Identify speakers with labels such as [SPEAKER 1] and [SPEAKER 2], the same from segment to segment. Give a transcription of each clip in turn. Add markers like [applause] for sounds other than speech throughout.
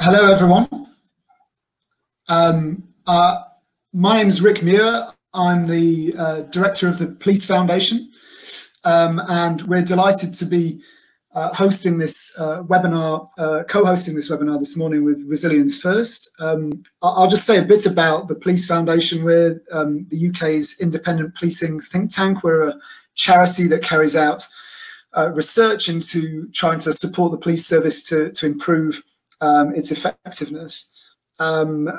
[SPEAKER 1] Hello, everyone. Um, uh, my name is Rick Muir. I'm the uh, director of the Police Foundation, um, and we're delighted to be uh, hosting this uh, webinar, uh, co-hosting this webinar this morning with Resilience First. Um, I'll just say a bit about the Police Foundation. We're um, the UK's independent policing think tank. We're a charity that carries out uh, research into trying to support the police service to, to improve um, its effectiveness. Um,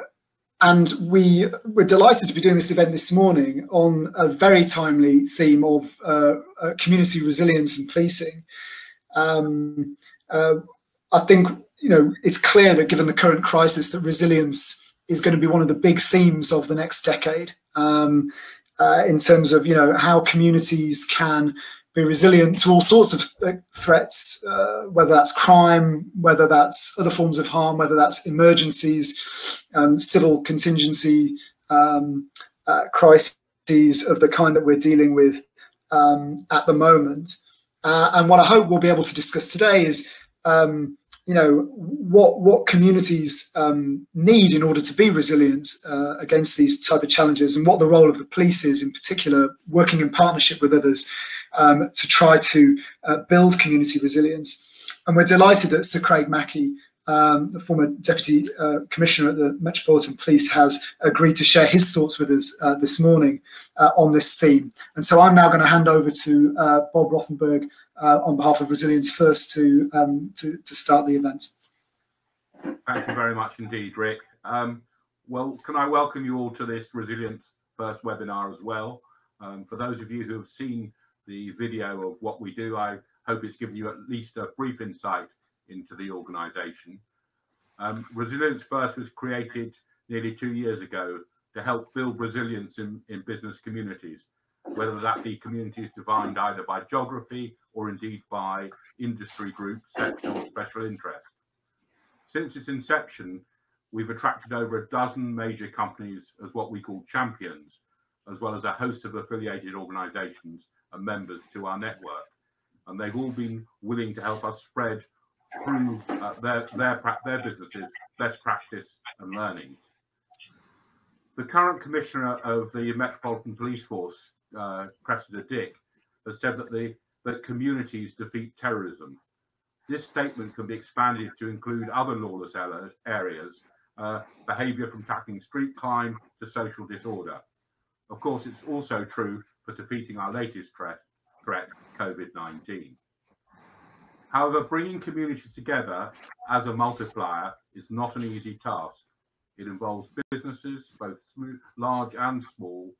[SPEAKER 1] and we were delighted to be doing this event this morning on a very timely theme of uh, uh, community resilience and policing. Um, uh, I think you know it's clear that given the current crisis, that resilience is going to be one of the big themes of the next decade. Um, uh, in terms of you know how communities can be resilient to all sorts of threats, uh, whether that's crime, whether that's other forms of harm, whether that's emergencies, um, civil contingency um, uh, crises of the kind that we're dealing with um, at the moment. Uh, and what I hope we'll be able to discuss today is, um, you know, what what communities um, need in order to be resilient uh, against these type of challenges, and what the role of the police is, in particular, working in partnership with others um, to try to uh, build community resilience. And we're delighted that Sir Craig Mackey, um, the former Deputy uh, Commissioner at the Metropolitan Police, has agreed to share his thoughts with us uh, this morning uh, on this theme. And so I'm now going to hand over to uh, Bob Rothenberg uh, on behalf of Resilience First to, um, to, to, start the event.
[SPEAKER 2] Thank you very much indeed, Rick. Um, well, can I welcome you all to this Resilience First webinar as well. Um, for those of you who have seen the video of what we do. I hope it's given you at least a brief insight into the organisation. Um, Resilience First was created nearly two years ago to help build resilience in, in business communities, whether that be communities defined either by geography or indeed by industry groups, sector or special interest. Since its inception, we've attracted over a dozen major companies as what we call champions, as well as a host of affiliated organisations and members to our network. And they've all been willing to help us spread through uh, their, their, their businesses best practice and learning. The current commissioner of the Metropolitan Police Force, uh, Cressida Dick, has said that, the, that communities defeat terrorism. This statement can be expanded to include other lawless areas, uh, behaviour from tackling street crime to social disorder. Of course, it's also true for defeating our latest threat, threat COVID-19. However, bringing communities together as a multiplier is not an easy task. It involves businesses, both large and small,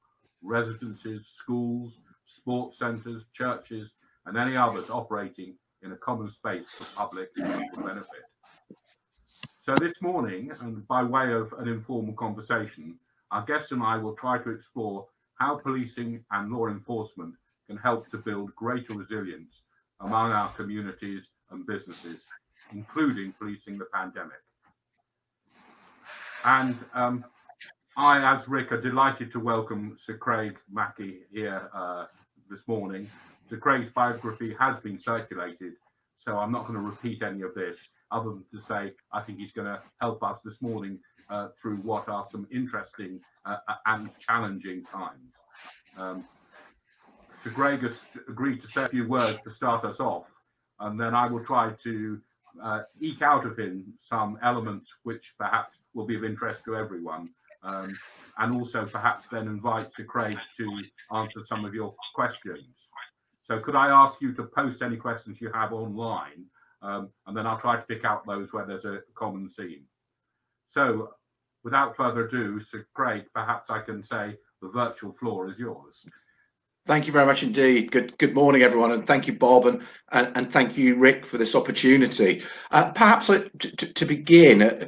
[SPEAKER 2] residences, schools, sports centres, churches, and any others operating in a common space for public benefit. So this morning, and by way of an informal conversation, our guest and I will try to explore how policing and law enforcement can help to build greater resilience among our communities and businesses, including policing the pandemic. And um, I, as Rick, are delighted to welcome Sir Craig Mackey here uh, this morning. Sir Craig's biography has been circulated, so I'm not going to repeat any of this, other than to say I think he's going to help us this morning uh, through what are some interesting uh, and challenging times. Um, Sir Craig has agreed to say a few words to start us off, and then I will try to uh, eke out of him some elements which perhaps will be of interest to everyone, um, and also perhaps then invite Sir Craig to answer some of your questions. So could I ask you to post any questions you have online, um, and then I'll try to pick out those where there's a common theme. So without further ado, Sir Craig, perhaps I can say the virtual floor is yours.
[SPEAKER 3] Thank you very much indeed. Good good morning, everyone, and thank you, Bob, and and, and thank you, Rick, for this opportunity. Uh, perhaps uh, to, to begin, uh,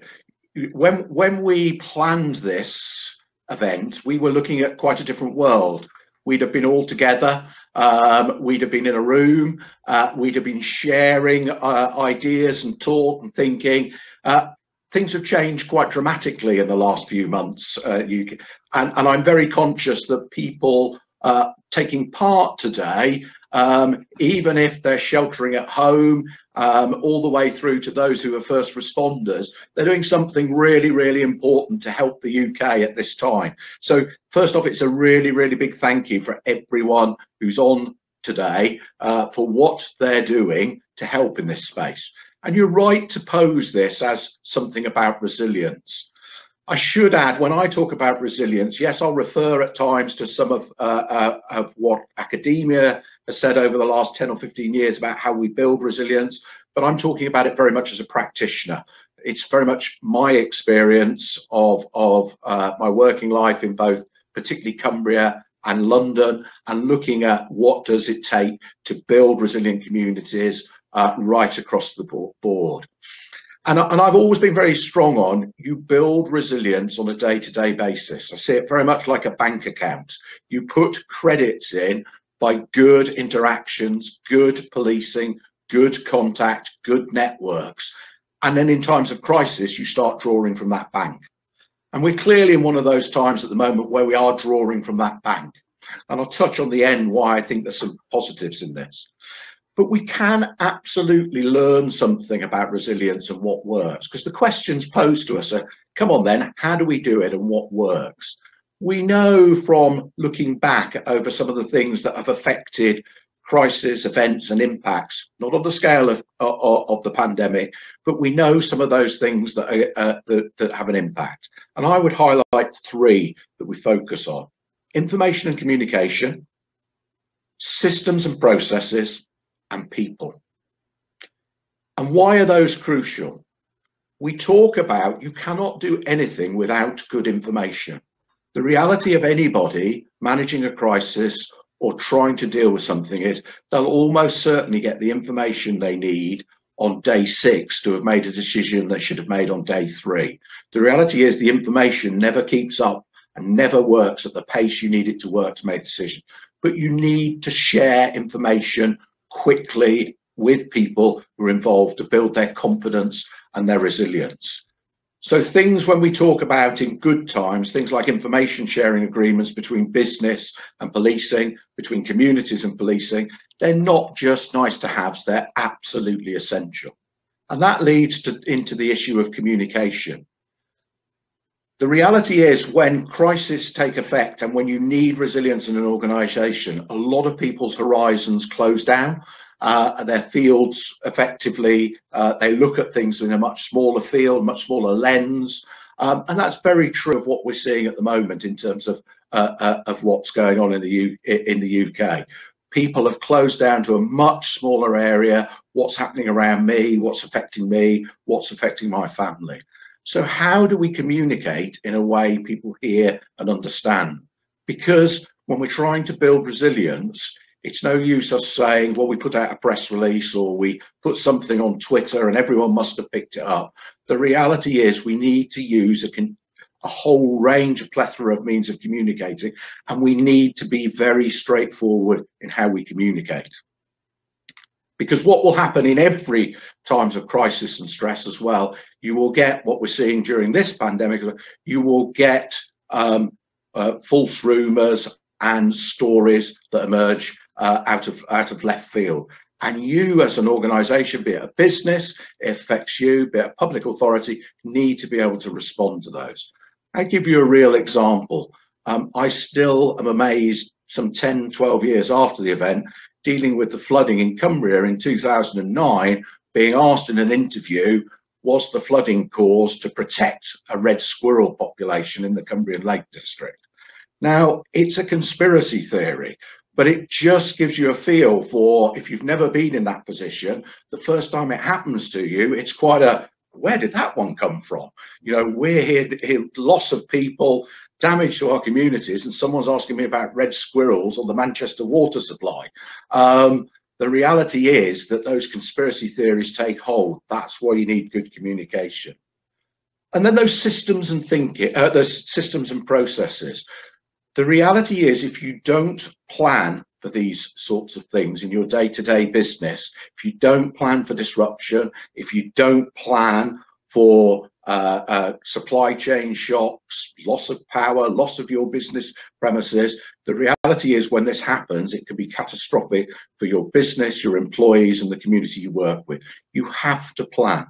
[SPEAKER 3] when when we planned this event, we were looking at quite a different world. We'd have been all together. Um, we'd have been in a room. Uh, we'd have been sharing uh, ideas and talk and thinking. Uh, things have changed quite dramatically in the last few months. Uh, you, and, and I'm very conscious that people uh, taking part today, um, even if they're sheltering at home, um, all the way through to those who are first responders. They're doing something really, really important to help the UK at this time. So, first off, it's a really, really big thank you for everyone who's on today uh, for what they're doing to help in this space. And you're right to pose this as something about resilience. I should add, when I talk about resilience, yes, I'll refer at times to some of, uh, uh, of what academia has said over the last 10 or 15 years about how we build resilience, but I'm talking about it very much as a practitioner. It's very much my experience of, of uh, my working life in both, particularly Cumbria and London, and looking at what does it take to build resilient communities uh, right across the board. And, and I've always been very strong on you build resilience on a day to day basis. I see it very much like a bank account. You put credits in by good interactions, good policing, good contact, good networks. And then in times of crisis, you start drawing from that bank. And we're clearly in one of those times at the moment where we are drawing from that bank. And I'll touch on the end why I think there's some positives in this but we can absolutely learn something about resilience and what works because the questions posed to us are come on then how do we do it and what works? We know from looking back over some of the things that have affected crisis events and impacts not on the scale of, of, of the pandemic but we know some of those things that, are, uh, that, that have an impact. And i would highlight three that we focus on. Information and communication systems and processes and people. And why are those crucial? We talk about you cannot do anything without good information. The reality of anybody managing a crisis or trying to deal with something is they'll almost certainly get the information they need on day six to have made a decision they should have made on day three. The reality is the information never keeps up and never works at the pace you need it to work to make a decision. But you need to share information quickly with people who are involved to build their confidence and their resilience. So things when we talk about in good times, things like information sharing agreements between business and policing, between communities and policing, they're not just nice to haves, they're absolutely essential. And that leads to, into the issue of communication. The reality is when crises take effect and when you need resilience in an organization, a lot of people's horizons close down. Uh, their fields effectively, uh, they look at things in a much smaller field, much smaller lens. Um, and that's very true of what we're seeing at the moment in terms of uh, uh of what's going on in the U in the UK. People have closed down to a much smaller area. What's happening around me? What's affecting me? What's affecting my family? So how do we communicate in a way people hear and understand? Because when we're trying to build resilience, it's no use us saying, well, we put out a press release or we put something on Twitter and everyone must have picked it up. The reality is we need to use a, a whole range, a plethora of means of communicating, and we need to be very straightforward in how we communicate. Because what will happen in every times of crisis and stress as well, you will get what we're seeing during this pandemic. You will get um, uh, false rumours and stories that emerge uh, out of out of left field. And you, as an organisation, be it a business, it affects you, be it a public authority, need to be able to respond to those. I give you a real example. Um, I still am amazed some 10, 12 years after the event dealing with the flooding in Cumbria in 2009, being asked in an interview, was the flooding caused to protect a red squirrel population in the Cumbrian Lake District? Now, it's a conspiracy theory, but it just gives you a feel for if you've never been in that position, the first time it happens to you, it's quite a where did that one come from? You know, we're here, here loss of people, damage to our communities and someone's asking me about red squirrels or the Manchester water supply. Um, the reality is that those conspiracy theories take hold. That's why you need good communication. And then those systems and thinking, uh, those systems and processes. The reality is, if you don't plan for these sorts of things in your day-to-day -day business, if you don't plan for disruption, if you don't plan for uh, uh, supply chain shocks, loss of power, loss of your business premises. The reality is, when this happens, it can be catastrophic for your business, your employees, and the community you work with. You have to plan.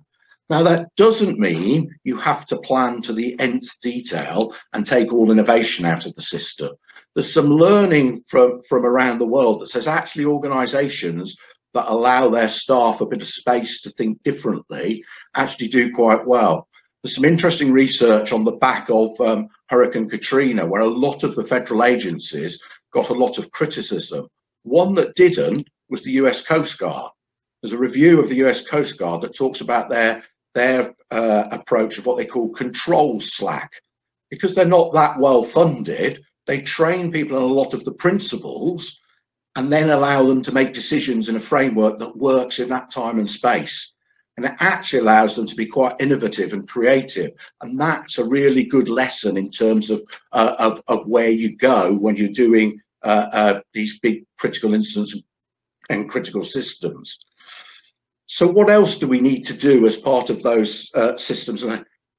[SPEAKER 3] Now, that doesn't mean you have to plan to the nth detail and take all innovation out of the system. There's some learning from, from around the world that says actually organizations that allow their staff a bit of space to think differently actually do quite well. There's some interesting research on the back of um, Hurricane Katrina, where a lot of the federal agencies got a lot of criticism. One that didn't was the US Coast Guard. There's a review of the US Coast Guard that talks about their, their uh, approach of what they call control slack. Because they're not that well funded, they train people on a lot of the principles and then allow them to make decisions in a framework that works in that time and space and it actually allows them to be quite innovative and creative. And that's a really good lesson in terms of uh, of, of where you go when you're doing uh, uh, these big critical incidents and critical systems. So what else do we need to do as part of those uh, systems?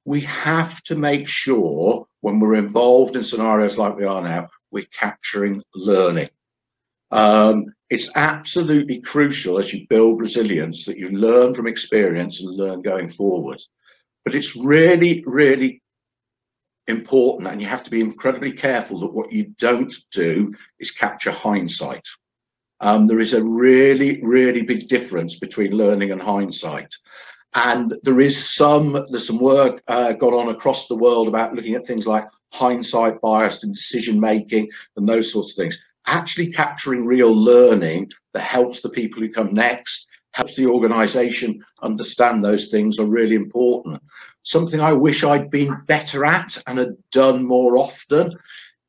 [SPEAKER 3] We have to make sure when we're involved in scenarios like we are now we're capturing learning. Um, it's absolutely crucial as you build resilience that you learn from experience and learn going forward. But it's really, really important, and you have to be incredibly careful that what you don't do is capture hindsight. Um, there is a really, really big difference between learning and hindsight. And there is some, there's some work uh, got on across the world about looking at things like hindsight bias and decision making and those sorts of things actually capturing real learning that helps the people who come next, helps the organization understand those things are really important. Something I wish I'd been better at and had done more often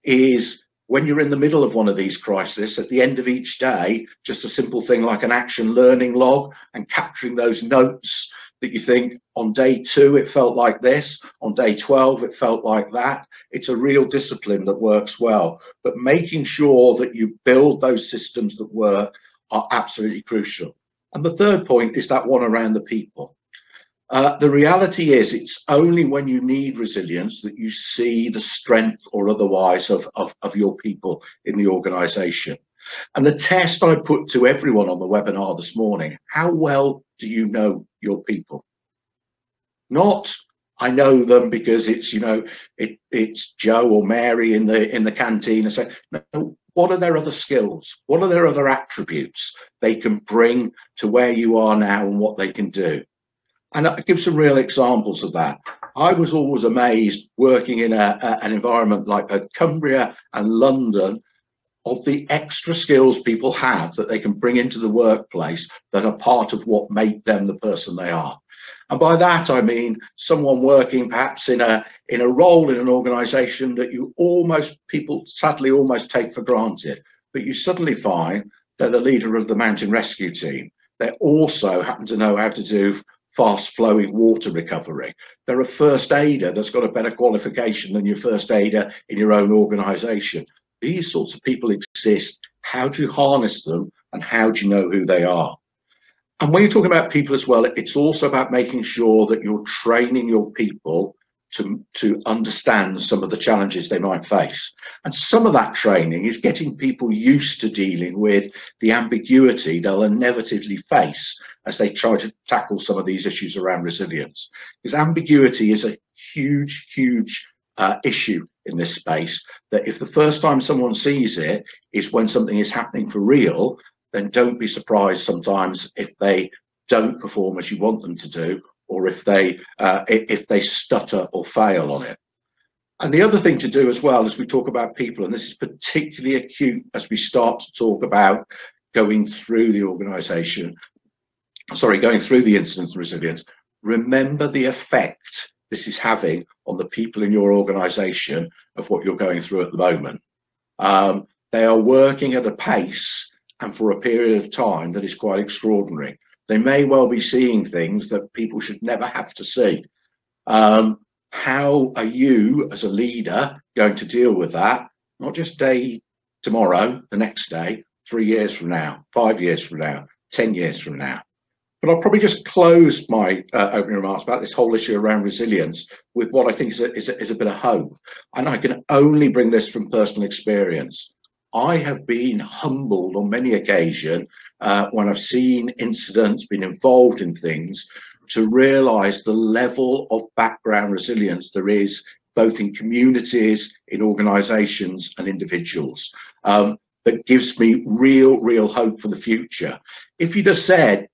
[SPEAKER 3] is when you're in the middle of one of these crises, at the end of each day, just a simple thing like an action learning log and capturing those notes that you think on day two it felt like this, on day 12 it felt like that. It's a real discipline that works well, but making sure that you build those systems that work are absolutely crucial. And the third point is that one around the people. Uh, the reality is it's only when you need resilience that you see the strength or otherwise of, of, of your people in the organization. And the test I put to everyone on the webinar this morning, how well do you know your people? Not I know them because it's you know it, it's Joe or Mary in the in the canteen and say no what are their other skills? What are their other attributes they can bring to where you are now and what they can do? And I give some real examples of that. I was always amazed working in a, a, an environment like both Cumbria and London of the extra skills people have that they can bring into the workplace that are part of what make them the person they are. And by that I mean someone working perhaps in a in a role in an organization that you almost people sadly almost take for granted, but you suddenly find they're the leader of the mountain rescue team. They also happen to know how to do fast flowing water recovery. They're a first aider that's got a better qualification than your first aider in your own organization these sorts of people exist. How do you harness them and how do you know who they are? And when you're talking about people as well, it's also about making sure that you're training your people to, to understand some of the challenges they might face. And some of that training is getting people used to dealing with the ambiguity they'll inevitably face as they try to tackle some of these issues around resilience. Because ambiguity is a huge, huge uh, issue in this space that if the first time someone sees it is when something is happening for real, then don't be surprised sometimes if they don't perform as you want them to do, or if they uh, if they stutter or fail on it. And the other thing to do as well as we talk about people, and this is particularly acute as we start to talk about going through the organization, sorry, going through the incident resilience, remember the effect this is having on the people in your organization of what you're going through at the moment. Um, they are working at a pace and for a period of time that is quite extraordinary. They may well be seeing things that people should never have to see. Um, how are you as a leader going to deal with that? Not just day tomorrow, the next day, three years from now, five years from now, 10 years from now. But I'll probably just close my uh, opening remarks about this whole issue around resilience with what I think is a, is, a, is a bit of hope. And I can only bring this from personal experience. I have been humbled on many occasions uh, when I've seen incidents, been involved in things, to realize the level of background resilience there is both in communities, in organizations, and individuals. Um, that gives me real, real hope for the future. If you'd have said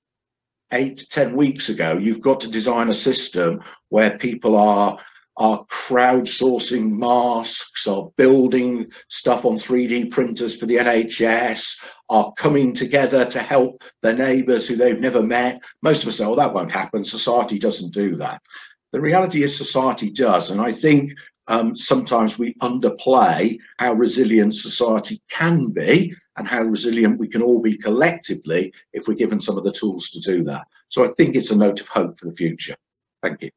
[SPEAKER 3] eight to 10 weeks ago, you've got to design a system where people are are crowdsourcing masks, are building stuff on 3D printers for the NHS, are coming together to help their neighbours who they've never met. Most of us say, oh, that won't happen. Society doesn't do that. The reality is society does. And I think um, sometimes we underplay how resilient society can be and how resilient we can all be collectively if we're given some of the tools to do that. So I think it's a note of hope for the future. Thank you.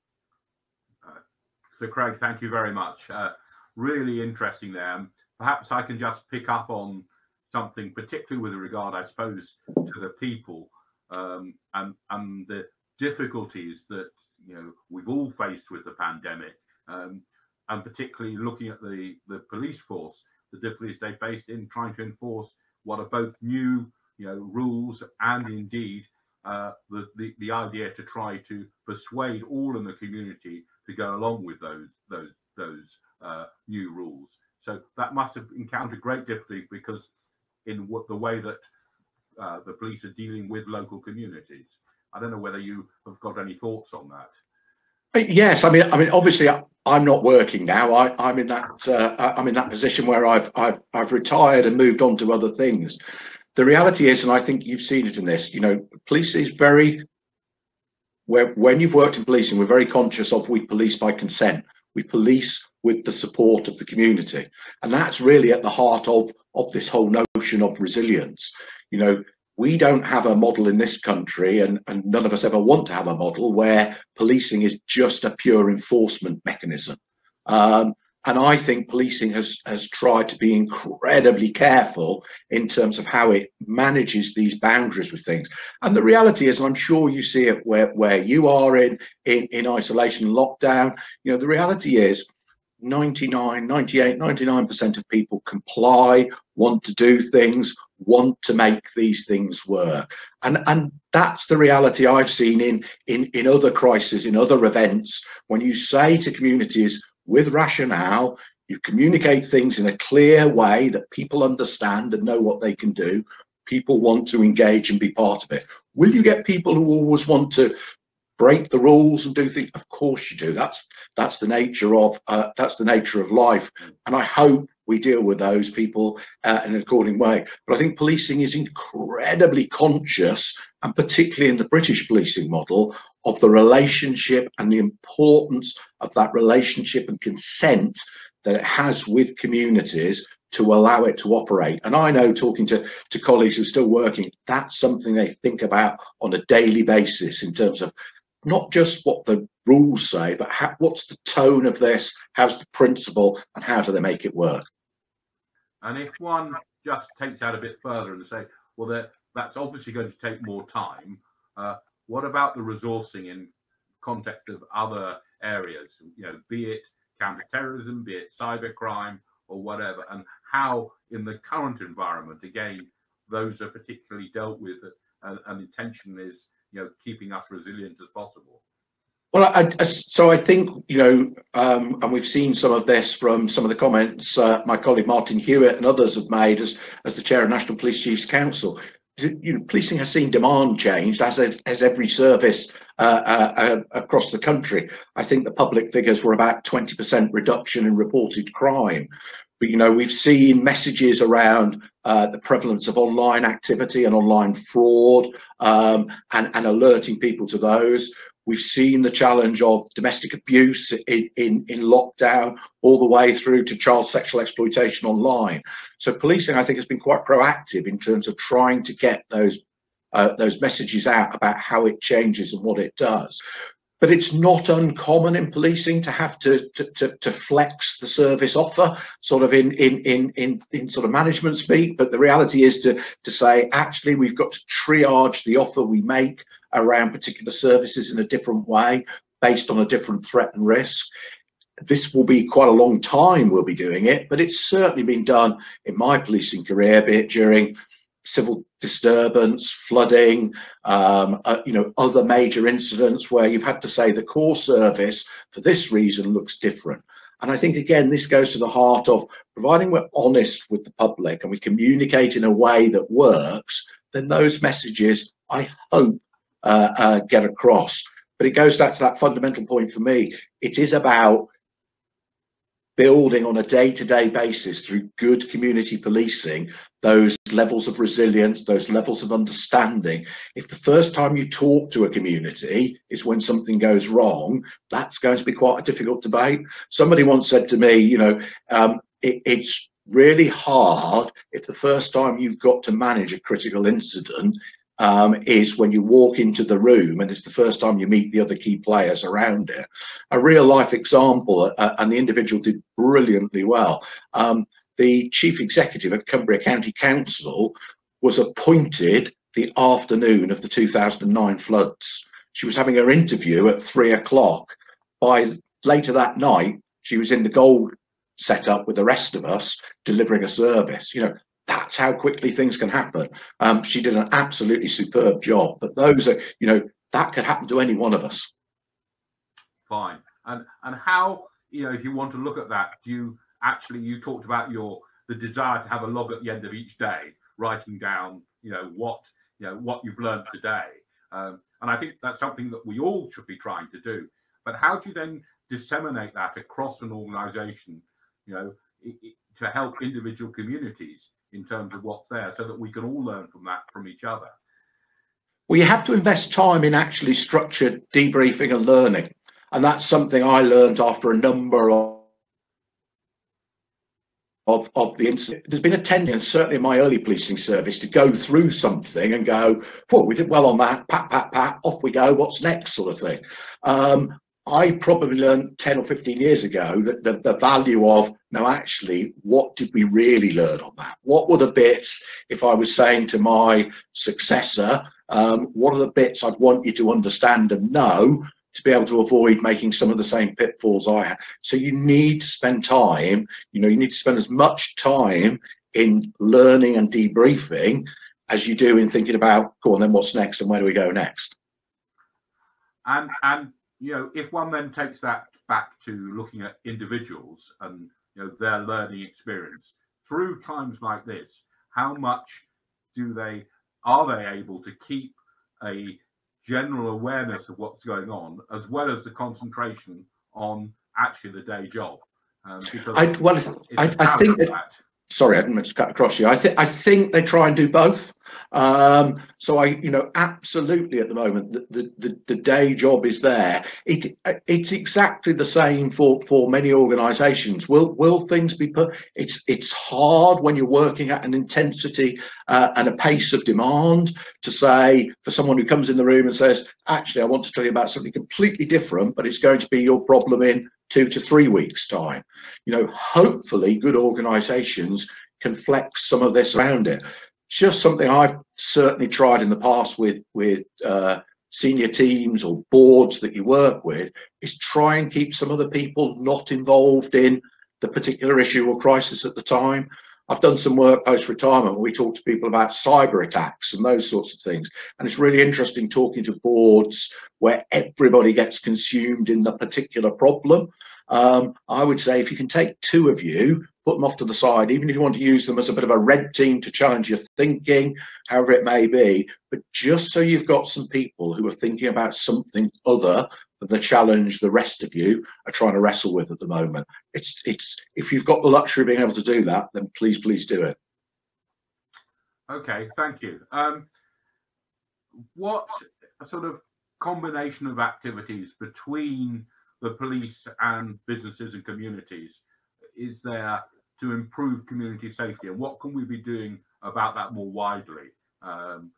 [SPEAKER 2] so Craig, thank you very much. Uh, really interesting there. Perhaps I can just pick up on something, particularly with regard, I suppose, to the people um, and, and the difficulties that you know we've all faced with the pandemic. Um, and particularly looking at the, the police force, the difficulties they faced in trying to enforce what are both new you know, rules and indeed uh, the, the, the idea to try to persuade all in the community to go along with those those those uh, new rules. So that must have encountered great difficulty because in what the way that uh, the police are dealing with local communities. I don't know whether you have got any thoughts on that.
[SPEAKER 3] Yes, I mean, I mean, obviously, I'm not working now. I, am in that uh, I'm in that position where I've I've I've retired and moved on to other things. The reality is, and I think you've seen it in this, you know, police is very where when you've worked in policing, we're very conscious of we police by consent. We police with the support of the community, and that's really at the heart of of this whole notion of resilience. You know, we don't have a model in this country, and, and none of us ever want to have a model where policing is just a pure enforcement mechanism. Um, and I think policing has has tried to be incredibly careful in terms of how it manages these boundaries with things. And the reality is, and I'm sure you see it where, where you are in, in, in isolation lockdown, you know, the reality is 99, 98, 99% of people comply, want to do things, want to make these things work. And, and that's the reality I've seen in, in, in other crises, in other events. When you say to communities with rationale, you communicate things in a clear way that people understand and know what they can do, people want to engage and be part of it. Will you get people who always want to break the rules and do things. Of course you do. That's that's the nature of uh, that's the nature of life. And i hope we deal with those people uh, in an according way. But i think policing is incredibly conscious and particularly in the british policing model of the relationship and the importance of that relationship and consent that it has with communities to allow it to operate. And I know talking to, to colleagues who are still working, that's something they think about on a daily basis in terms of not just what the rules say, but how, what's the tone of this, how's the principle, and how do they make it work?
[SPEAKER 2] And if one just takes out a bit further and say, well, that that's obviously going to take more time. Uh, what about the resourcing in context of other areas? You know, be it counterterrorism, be it cybercrime, or whatever, and how in the current environment, again, those are particularly dealt with, and, and intention is you know keeping us resilient as possible.
[SPEAKER 3] Well, I, I, so I think you know, um, and we've seen some of this from some of the comments uh, my colleague Martin Hewitt and others have made as as the chair of National Police Chiefs Council. You know, policing has seen demand changed as as every service uh, uh, uh, across the country. I think the public figures were about 20% reduction in reported crime. But, you know, we've seen messages around uh, the prevalence of online activity and online fraud um, and, and alerting people to those. We've seen the challenge of domestic abuse in, in, in lockdown all the way through to child sexual exploitation online. So policing, I think, has been quite proactive in terms of trying to get those uh, those messages out about how it changes and what it does but it's not uncommon in policing to have to, to, to, to, flex the service offer sort of in, in, in, in, in sort of management speak. But the reality is to, to say, actually, we've got to triage the offer we make around particular services in a different way based on a different threat and risk. This will be quite a long time we'll be doing it, but it's certainly been done in my policing career, be it during civil disturbance, flooding, um, uh, you know, other major incidents where you've had to say the core service for this reason looks different. And I think, again, this goes to the heart of providing we're honest with the public and we communicate in a way that works, then those messages, I hope, uh, uh, get across. But it goes back to that fundamental point for me. It is about building on a day-to-day basis through good community policing those levels of resilience those levels of understanding if the first time you talk to a community is when something goes wrong that's going to be quite a difficult debate somebody once said to me you know um, it, it's really hard if the first time you've got to manage a critical incident um, is when you walk into the room and it's the first time you meet the other key players around it. A real life example, uh, and the individual did brilliantly well. Um, the chief executive of Cumbria County Council was appointed the afternoon of the 2009 floods. She was having her interview at three o'clock. By later that night, she was in the gold setup with the rest of us delivering a service. You know, that's how quickly things can happen. Um, she did an absolutely superb job. But those are, you know, that could happen to any one of us.
[SPEAKER 2] Fine. And and how, you know, if you want to look at that, do you actually you talked about your the desire to have a log at the end of each day, writing down, you know, what you know what you've learned today. Um, and I think that's something that we all should be trying to do. But how do you then disseminate that across an organisation, you know, it, it, to help individual communities in terms of what's there so that we can all learn from that from each other?
[SPEAKER 3] Well, you have to invest time in actually structured debriefing and learning. And that's something I learned after a number of of, of the incident. There's been a tendency, certainly in my early policing service, to go through something and go, "Well, we did well on that, pat, pat, pat, off we go, what's next, sort of thing. Um, I probably learned 10 or 15 years ago that the, the value of now actually what did we really learn on that what were the bits if i was saying to my successor um, what are the bits i'd want you to understand and know to be able to avoid making some of the same pitfalls i had. So you need to spend time you know you need to spend as much time in learning and debriefing as you do in thinking about go on then what's next and where do we go next?
[SPEAKER 2] And and you know, if one then takes that back to looking at individuals and you know their learning experience through times like this, how much do they are they able to keep a general awareness of what's going on as well as the concentration on actually the day job?
[SPEAKER 3] Um, because I, well, I, I think that, sorry, I didn't mean to cut across you. I think I think they try and do both. Um, so I, you know, absolutely at the moment, the, the, the, the day job is there. It, it's exactly the same for, for many organisations. Will will things be put? It's it's hard when you're working at an intensity uh, and a pace of demand to say for someone who comes in the room and says, actually, I want to tell you about something completely different, but it's going to be your problem in two to three weeks time you know hopefully good organizations can flex some of this around it just something i've certainly tried in the past with with uh, senior teams or boards that you work with is try and keep some of the people not involved in the particular issue or crisis at the time I've done some work post retirement where we talk to people about cyber attacks and those sorts of things. And it's really interesting talking to boards where everybody gets consumed in the particular problem. Um, I would say if you can take two of you, put them off to the side, even if you want to use them as a bit of a red team to challenge your thinking, however it may be, but just so you've got some people who are thinking about something other than the challenge the rest of you are trying to wrestle with at the moment. It's it's if you've got the luxury of being able to do that, then please please do it.
[SPEAKER 2] Okay, thank you. Um, what sort of combination of activities between the police and businesses and communities is there to improve community safety, and what can we be doing about that more widely um,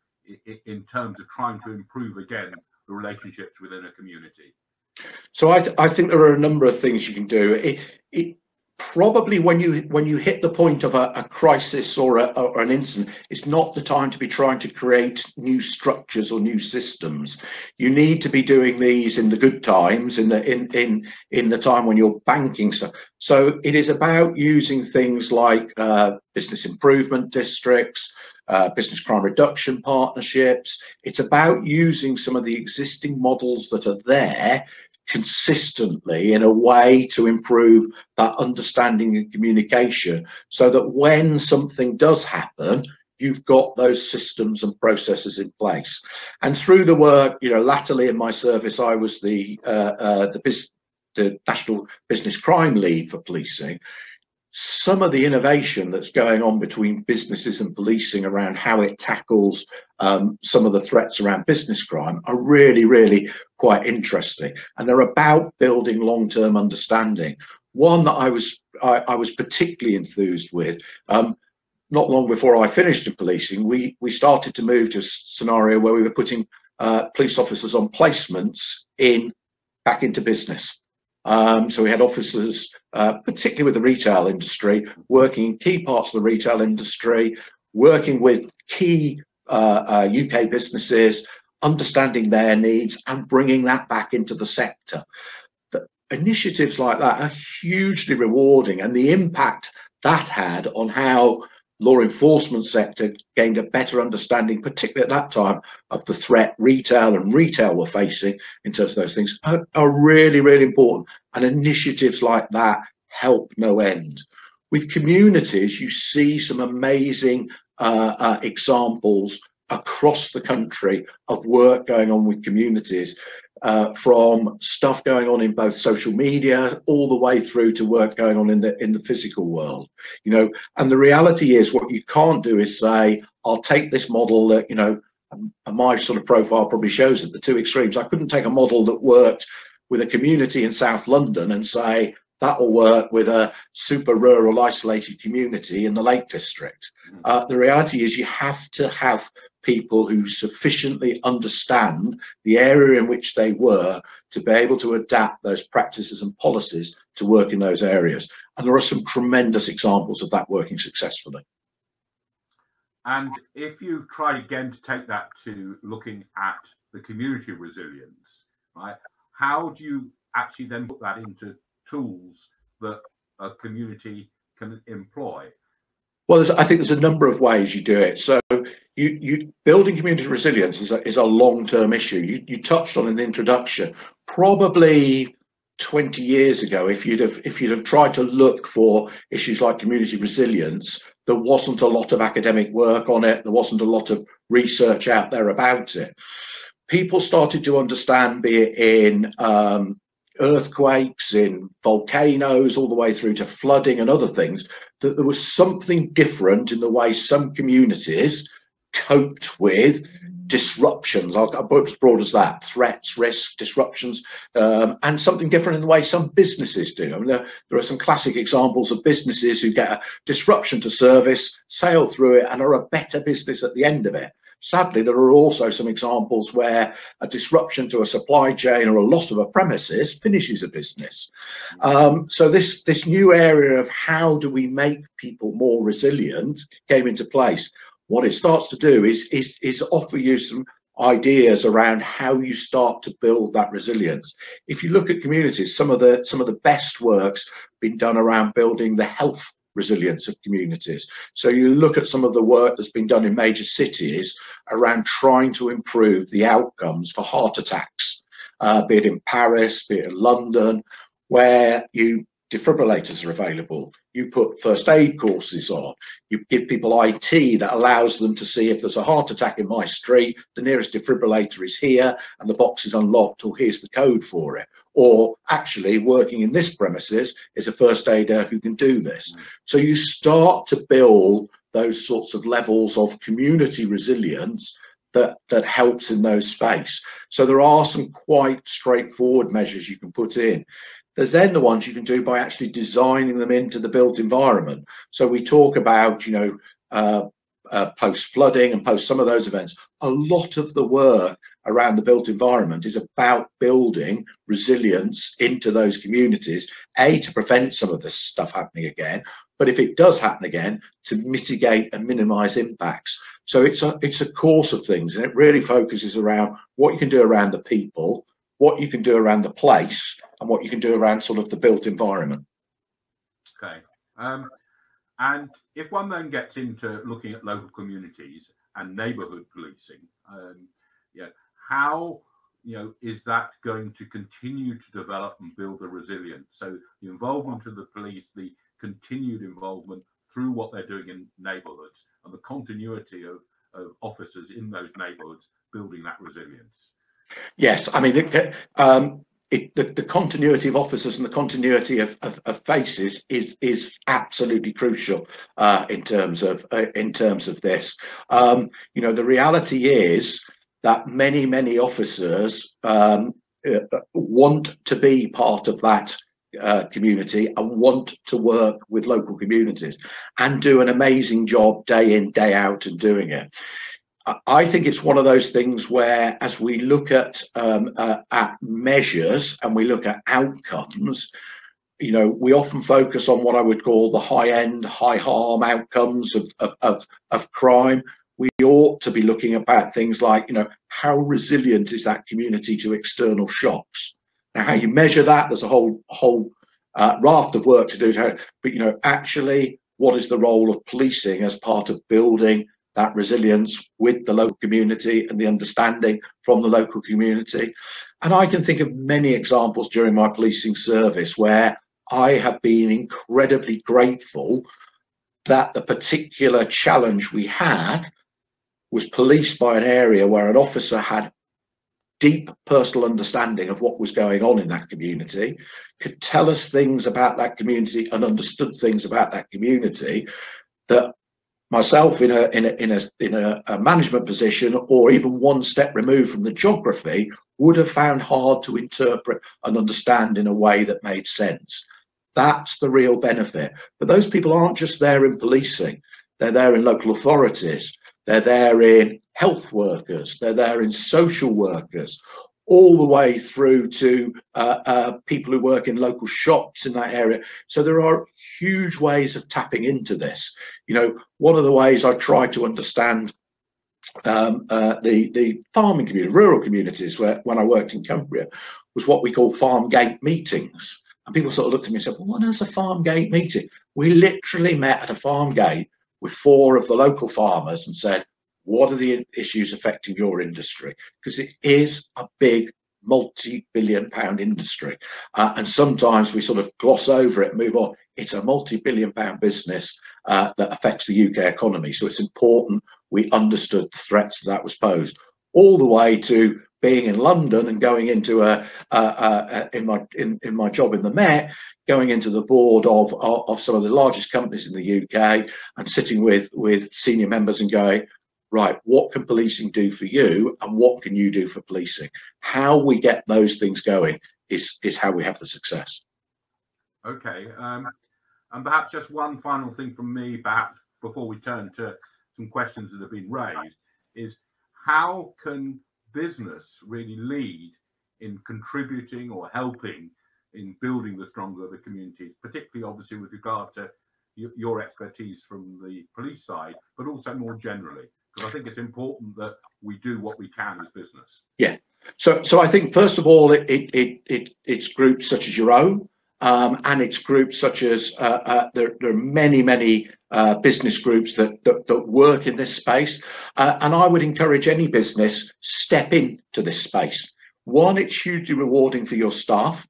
[SPEAKER 2] in, in terms of trying to improve again the relationships within a community?
[SPEAKER 3] So I, I think there are a number of things you can do. It, it, probably when you when you hit the point of a, a crisis or, a, or an incident it's not the time to be trying to create new structures or new systems. You need to be doing these in the good times in the in in in the time when you're banking stuff. So it is about using things like uh, business improvement districts uh, business crime reduction partnerships. It's about using some of the existing models that are there consistently in a way to improve that understanding and communication so that when something does happen you've got those systems and processes in place. And through the work you know latterly in my service i was the uh, uh, the, the national business crime lead for policing some of the innovation that's going on between businesses and policing around how it tackles um, some of the threats around business crime are really, really quite interesting. And they're about building long-term understanding. One that I was I, I was particularly enthused with, um, not long before I finished in policing, we we started to move to a scenario where we were putting uh, police officers on placements in back into business. Um, so we had officers, uh, particularly with the retail industry, working in key parts of the retail industry, working with key uh, uh, UK businesses, understanding their needs and bringing that back into the sector. The initiatives like that are hugely rewarding and the impact that had on how law enforcement sector gained a better understanding, particularly at that time, of the threat retail and retail were facing in terms of those things are, are really, really important. And initiatives like that help no end. With communities, you see some amazing uh, uh, examples across the country of work going on with communities uh, from stuff going on in both social media all the way through to work going on in the in the physical world you know? And the reality is what you can't do is say i'll take this model that you know my sort of profile probably shows at the two extremes. I couldn't take a model that worked with a community in south london and say that will work with a super rural isolated community in the lake district mm. uh, the reality is you have to have people who sufficiently understand the area in which they were to be able to adapt those practices and policies to work in those areas. And there are some tremendous examples of that working successfully.
[SPEAKER 2] And if you try again to take that to looking at the community resilience, right, how do you actually then put that into tools that a community can employ?
[SPEAKER 3] Well, I think there's a number of ways you do it. So you, you building community resilience is a, is a long-term issue. You, you touched on in the introduction. Probably 20 years ago, if you'd have if you'd have tried to look for issues like community resilience, there wasn't a lot of academic work on it. There wasn't a lot of research out there about it. People started to understand, be it in um, earthquakes, in volcanoes, all the way through to flooding and other things, that there was something different in the way some communities coped with disruptions. I'll go as broad as that: threats, risks, disruptions, um, and something different in the way some businesses do. I mean, there, there, are some classic examples of businesses who get a disruption to service, sail through it, and are a better business at the end of it. Sadly, there are also some examples where a disruption to a supply chain or a loss of a premises finishes a business. Um, so this, this new area of how do we make people more resilient came into place. What it starts to do is, is, is offer you some ideas around how you start to build that resilience. If you look at communities, some of the some of the best works been done around building the health resilience of communities. So you look at some of the work that's been done in major cities around trying to improve the outcomes for heart attacks, uh, be it in Paris, be it in London, where you defibrillators are available. You put first aid courses on. You give people IT that allows them to see if there's a heart attack in my street, the nearest defibrillator is here and the box is unlocked, or here's the code for it. Or actually, working in this premises is a first aider who can do this. Mm. So you start to build those sorts of levels of community resilience that that helps in those space. So there are some quite straightforward measures you can put in. There's then the ones you can do by actually designing them into the built environment. So we talk about, you know, uh, uh, post flooding and post some of those events. A lot of the work around the built environment is about building resilience into those communities, A, to prevent some of this stuff happening again, but if it does happen again, to mitigate and minimize impacts. So it's a it's a course of things, and it really focuses around what you can do around the people, what you can do around the place, and what you can do around sort of the built environment.
[SPEAKER 2] Okay. Um, and if one then gets into looking at local communities and neighbourhood policing, um, yeah, how you know is that going to continue to develop and build a resilience? So the involvement of the police, the continued involvement through what they're doing in neighbourhoods, and the continuity of, of officers in those neighbourhoods building that resilience.
[SPEAKER 3] Yes, I mean, um, it, the, the, continuity of officers and the continuity of, of, of faces is is absolutely crucial uh, in terms of uh, in terms of this. Um, you know, the reality is that many many officers um, uh, want to be part of that uh, community and want to work with local communities and do an amazing job day in day out and doing it I think it's one of those things where, as we look at um, uh, at measures and we look at outcomes, you know, we often focus on what I would call the high end, high harm outcomes of, of, of, of crime. We ought to be looking about things like, you know, how resilient is that community to external shocks? Now, how you measure that, there's a whole whole uh, raft of work to do. To, but you know, actually, what is the role of policing as part of building that resilience with the local community and the understanding from the local community. And I can think of many examples during my policing service where I have been incredibly grateful that the particular challenge we had was policed by an area where an officer had deep personal understanding of what was going on in that community, could tell us things about that community and understood things about that community that myself in a in a in a in a, a, management position or even one step removed from the geography would have found hard to interpret and understand in a way that made sense. That's the real benefit. But those people aren't just there in policing. They're there in local authorities. They're there in health workers. They're there in social workers. All the way through to uh, uh, people who work in local shops in that area. So there are huge ways of tapping into this. You know, one of the ways I try to understand um, uh, the the farming community, rural communities, where when I worked in Cumbria, was what we call farm gate meetings. And people sort of looked at me and said, "Well, what is a farm gate meeting?" We literally met at a farm gate with four of the local farmers and said, what are the issues affecting your industry? Because it is a big multi-billion pound industry. Uh, and sometimes we sort of gloss over it move on. It's a multi-billion pound business uh, that affects the uk economy. So it's important we understood the threats that was posed all the way to being in london and going into a, a, a in my in, in my job in the met going into the board of, of of some of the largest companies in the uk and sitting with with senior members and going right, what can policing do for you and what can you do for policing? How we get those things going is, is how we have the success.
[SPEAKER 2] Okay. Um, and perhaps just one final thing from me, perhaps before we turn to some questions that have been raised, is how can business really lead in contributing or helping in building the stronger the communities, particularly obviously with regard to your expertise from the police side, but also more generally? Because I think it's important that we do what we can as business.
[SPEAKER 3] Yeah. So, so I think first of all, it it it, it it's groups such as your own, um, and it's groups such as uh, uh, there, there are many many uh, business groups that, that, that work in this space, uh, and I would encourage any business step into this space. One, it's hugely rewarding for your staff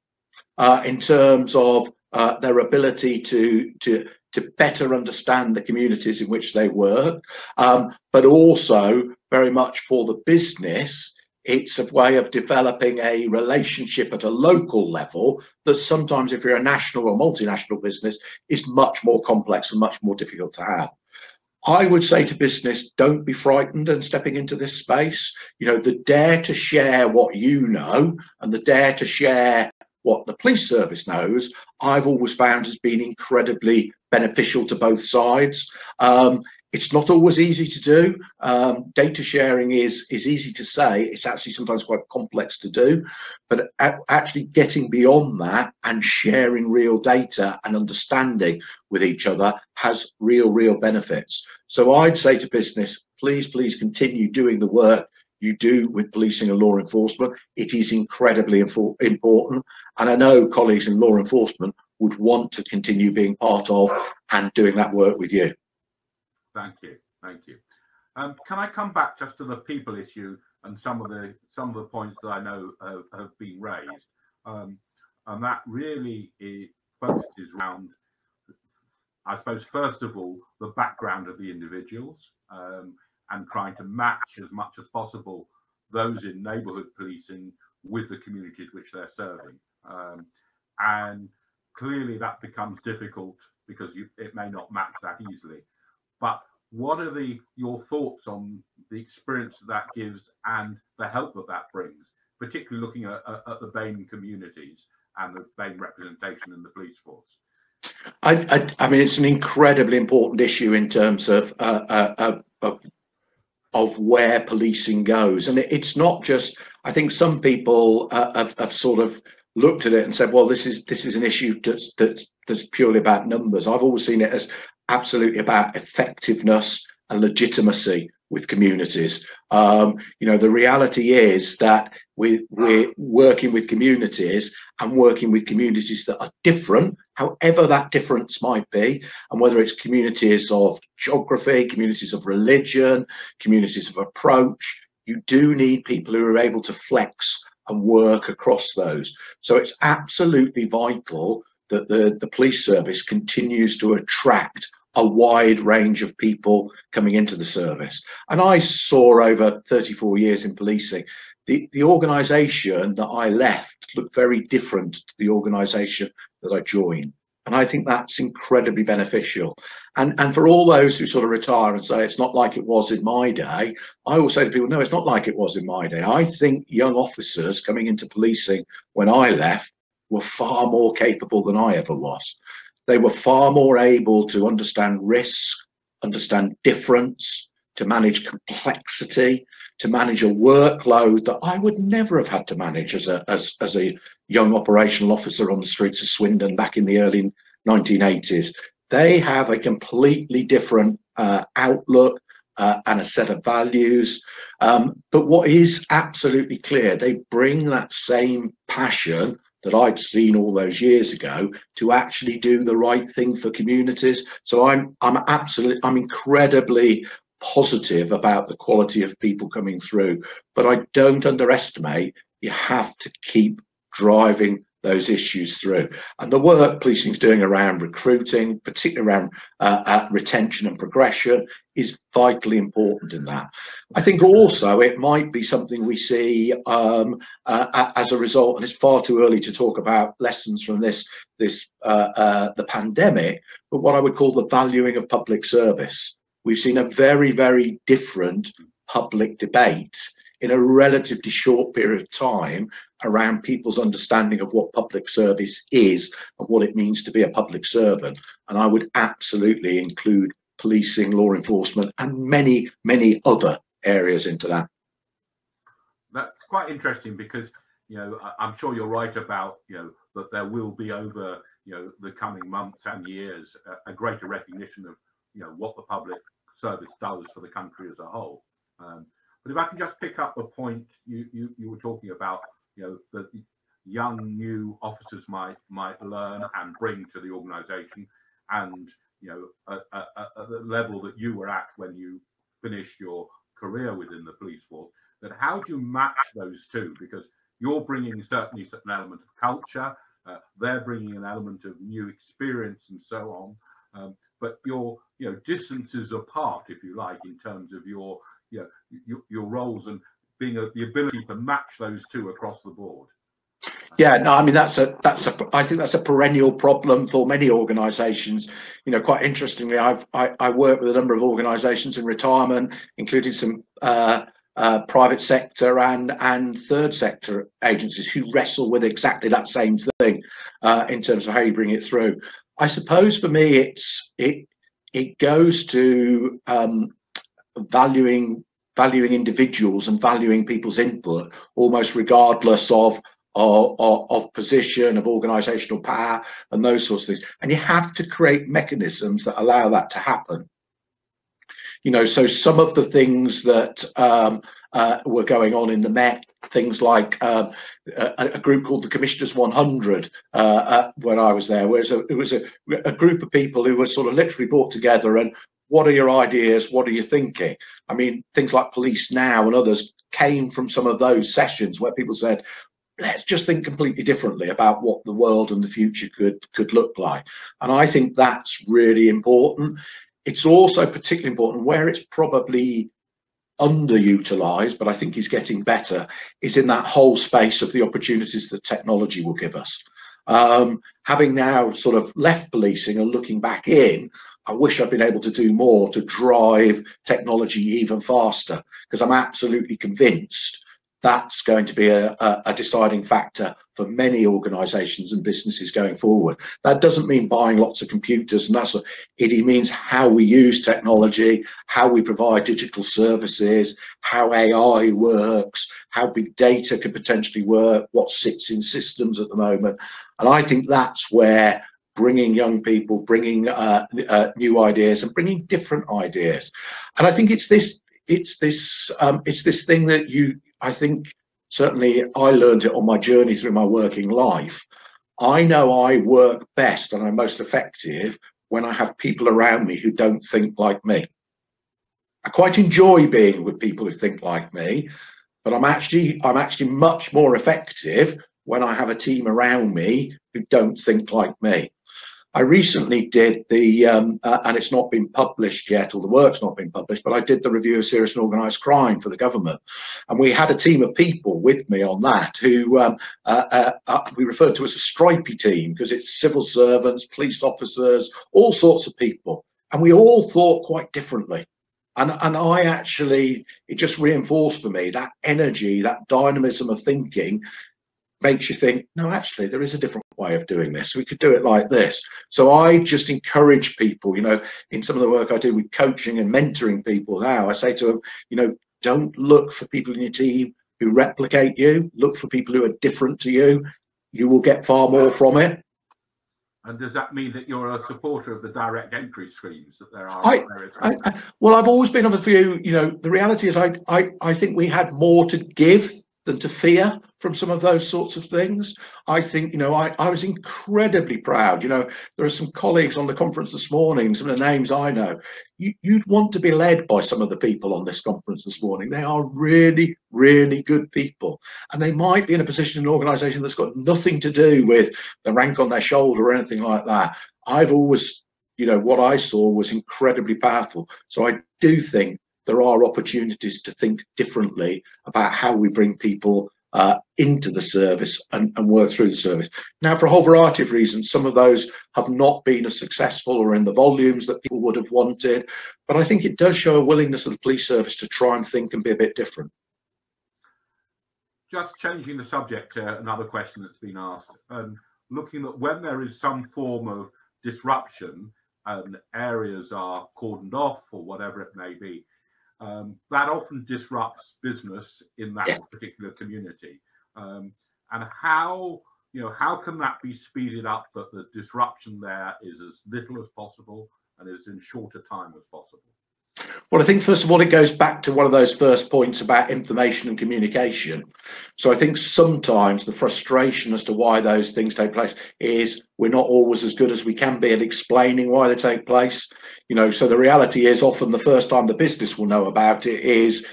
[SPEAKER 3] uh, in terms of uh, their ability to to to better understand the communities in which they work, um, but also very much for the business. It's a way of developing a relationship at a local level that sometimes, if you're a national or multinational business, is much more complex and much more difficult to have. I would say to business, don't be frightened and stepping into this space. You know, the dare to share what you know and the dare to share what the police service knows, I've always found has been incredibly beneficial to both sides. Um, it's not always easy to do. Um, data sharing is is easy to say. It's actually sometimes quite complex to do. But actually getting beyond that and sharing real data and understanding with each other has real, real benefits. So I'd say to business, please, please continue doing the work you do with policing and law enforcement. It is incredibly important. And I know colleagues in law enforcement would want to continue being part of and doing that work with you.
[SPEAKER 2] Thank you. Thank you. Um, can I come back just to the people issue and some of the some of the points that I know have, have been raised, um, and that really is, focuses around, I suppose, first of all, the background of the individuals um, and trying to match as much as possible those in neighbourhood policing with the communities which they're serving, um, and clearly that becomes difficult because you, it may not match that easily. But what are the your thoughts on the experience that, that gives and the help that that brings, particularly looking at, at, the BAME communities and the BAME representation in the police force?
[SPEAKER 3] I, I, I, mean, it's an incredibly important issue in terms of uh, uh, of, of, of where policing goes, and it, it's not just. I think some people uh, have, have sort of looked at it and said, "Well, this is this is an issue that's that's that's purely about numbers." I've always seen it as absolutely about effectiveness and legitimacy with communities. Um, you know, the reality is that we, we're working with communities and working with communities that are different, however that difference might be, and whether it's communities of geography, communities of religion, communities of approach, you do need people who are able to flex and work across those. So it's absolutely vital that the, the police service continues to attract a wide range of people coming into the service. And I saw over 34 years in policing, the, the organisation that I left looked very different to the organisation that I joined. And I think that's incredibly beneficial. And, and for all those who sort of retire and say it's not like it was in my day, I will say to people, no, it's not like it was in my day. I think young officers coming into policing when I left were far more capable than I ever was. They were far more able to understand risk, understand difference, to manage complexity, to manage a workload that I would never have had to manage as a as, as a young operational officer on the streets of Swindon back in the early 1980s. They have a completely different uh, outlook uh, and a set of values. Um, but what is absolutely clear, they bring that same passion that I'd seen all those years ago to actually do the right thing for communities. So I'm I'm absolutely I'm incredibly positive about the quality of people coming through, but I don't underestimate you have to keep driving those issues through. And the work policing is doing around recruiting, particularly around uh, uh, retention and progression, is vitally important in that. I think also it might be something we see um, uh, as a result, and it's far too early to talk about lessons from this this uh, uh, the pandemic, but what I would call the valuing of public service. We've seen a very very different public debate in a relatively short period of time around people's understanding of what public service is and what it means to be a public servant. And I would absolutely include policing, law enforcement, and many, many other areas into that.
[SPEAKER 2] That's quite interesting because, you know, I'm sure you're right about, you know, that there will be over, you know, the coming months and years a, a greater recognition of, you know, what the public service does for the country as a whole. Um, but if I can just pick up the point you, you, you were talking about, you know, that young new officers might might learn and bring to the organisation, and you know, at, at, at, the level that you were at when you finished your career within the police force, that how do you match those two? Because you're bringing certainly an element of culture, uh, they're bringing an element of new experience and so on. Um, but your you know distances apart, if you like, in terms of your you know, your, your roles and being a, the ability to match those two across the board.
[SPEAKER 3] Yeah, no, I mean that's a that's a I think that's a perennial problem for many organisations. You know, quite interestingly, I've I, I work with a number of organisations in retirement, including some uh, uh, private sector and and third sector agencies who wrestle with exactly that same thing uh, in terms of how you bring it through. I suppose for me, it's it it goes to um, valuing valuing individuals and valuing people's input almost regardless of of, of, position, of organizational power, and those sorts of things. And you have to create mechanisms that allow that to happen. You know, so some of the things that um, uh, were going on in the Met, things like um, a, a, group called the Commissioners 100 uh, uh, when I was there, where it was, a, a group of people who were sort of literally brought together and what are your ideas? What are you thinking? I mean, things like Police Now and others came from some of those sessions where people said, let's just think completely differently about what the world and the future could could look like. And I think that's really important. It's also particularly important where it's probably underutilized, but I think is getting better, is in that whole space of the opportunities that technology will give us. Um, having now sort of left policing and looking back in, I wish I'd been able to do more to drive technology even faster because I'm absolutely convinced that's going to be a, a, deciding factor for many organizations and businesses going forward. That doesn't mean buying lots of computers and that's it means how we use technology, how we provide digital services, how AI works, how big data could potentially work, what sits in systems at the moment. And I think that's where bringing young people, bringing uh, uh, new ideas, and bringing different ideas. And I think it's this, it's this, um, it's this thing that you, I think, certainly I learned it on my journey through my working life. I know I work best and I'm most effective when I have people around me who don't think like me. I quite enjoy being with people who think like me, but I'm actually I'm actually much more effective when I have a team around me who don't think like me. I recently did the, um, uh, and it's not been published yet, or the work's not been published, but I did the review of serious and organised crime for the government. And we had a team of people with me on that who um, uh, uh, uh we referred to as a stripy team because it's civil servants, police officers, all sorts of people. And we all thought quite differently. And, and I actually, it just reinforced for me that energy, that dynamism of thinking makes you think, no, actually, there is a different way of doing this. We could do it like this. So I just encourage people, you know, in some of the work I do with coaching and mentoring people now, I say to them, you know, don't look for people in your team who replicate you, look for people who are different to you. You will get far more from it.
[SPEAKER 2] And does that mean that you're a supporter of the direct entry schemes that there are?
[SPEAKER 3] I, I, I, well, I've always been of the view, you know, the reality is I, I, I think we had more to give than to fear from some of those sorts of things. I think, you know, I, I was incredibly proud. You know, there are some colleagues on the conference this morning, some of the names I know. You, you'd want to be led by some of the people on this conference this morning. They are really, really good people. And they might be in a position in an organization that's got nothing to do with the rank on their shoulder or anything like that. I've always, you know, what I saw was incredibly powerful. So I do think there are opportunities to think differently about how we bring people uh, into the service and, and, work through the service. Now, for a whole variety of reasons, some of those have not been as successful or in the volumes that people would have wanted. But I think it does show a willingness of the police service to try and think and be a bit different.
[SPEAKER 2] Just changing the subject, uh, another question that's been asked, um, looking at when there is some form of disruption and areas are cordoned off or whatever it may be, um, that often disrupts business in that yeah. particular community. Um, and how you know how can that be speeded up that the disruption there is as little as possible and as in shorter time as possible?
[SPEAKER 3] Well, I think first of all, it goes back to one of those first points about information and communication. So I think sometimes the frustration as to why those things take place is we're not always as good as we can be at explaining why they take place. You know, so the reality is often the first time the business will know about it is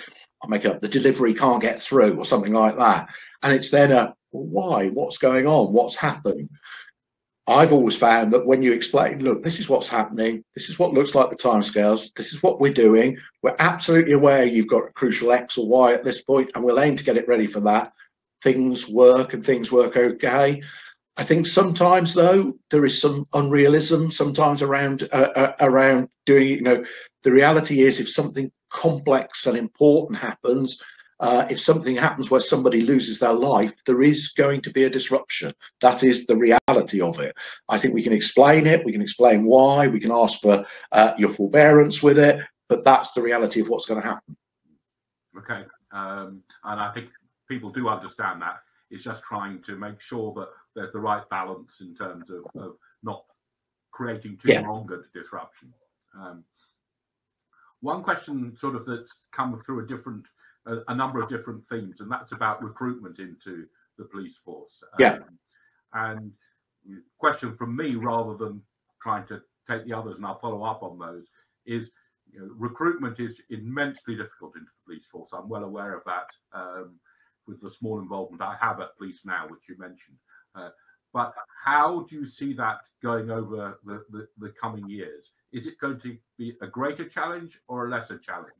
[SPEAKER 3] I'll make up the delivery can't get through or something like that. And it's then a well, why? What's going on? What's happened? I've always found that when you explain, look, this is what's happening, this is what looks like the timescales, this is what we're doing. We're absolutely aware you've got a crucial X or Y at this point, and we'll aim to get it ready for that. Things work and things work okay. I think sometimes though there is some unrealism sometimes around uh, uh, around doing You know, the reality is if something complex and important happens, uh, if something happens where somebody loses their life, there is going to be a disruption. That is the reality of it. I think we can explain it. We can explain why. We can ask for uh, your forbearance with it, but that's the reality of what's going to happen.
[SPEAKER 2] Okay, um, and I think people do understand that. It's just trying to make sure that there's the right balance in terms of, of not creating too yeah. longer disruption. Um, one question, sort of, that's come through a different, a, a, number of different themes, and that's about recruitment into the police force.
[SPEAKER 3] Yeah. Um,
[SPEAKER 2] and question from me, rather than trying to take the others, and I'll follow up on those, is you know, recruitment is immensely difficult into the police force. I'm well aware of that um, with the small involvement I have at police now, which you mentioned. Uh, but how do you see that going over the, the, the coming years? Is it going to be a greater challenge or a lesser challenge?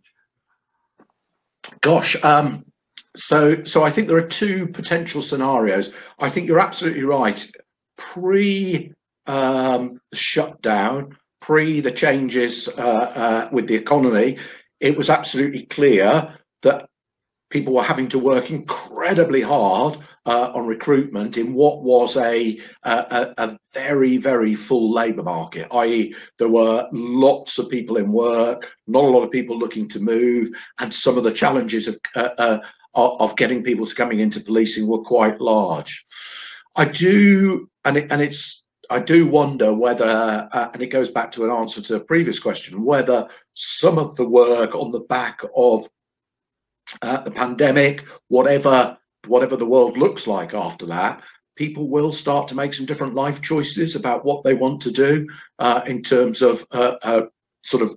[SPEAKER 3] Gosh, um, so so I think there are two potential scenarios. I think you're absolutely right. Pre um, shutdown, pre the changes uh, uh, with the economy, it was absolutely clear that people were having to work incredibly hard uh, on recruitment in what was a, a, a very very full labour market i.e there were lots of people in work not a lot of people looking to move and some of the challenges of uh, uh, of getting people to coming into policing were quite large. I do and it, and it's I do wonder whether, uh, and it goes back to an answer to a previous question, whether some of the work on the back of uh, the pandemic, whatever whatever the world looks like after that, people will start to make some different life choices about what they want to do uh, in terms of uh, uh, sort of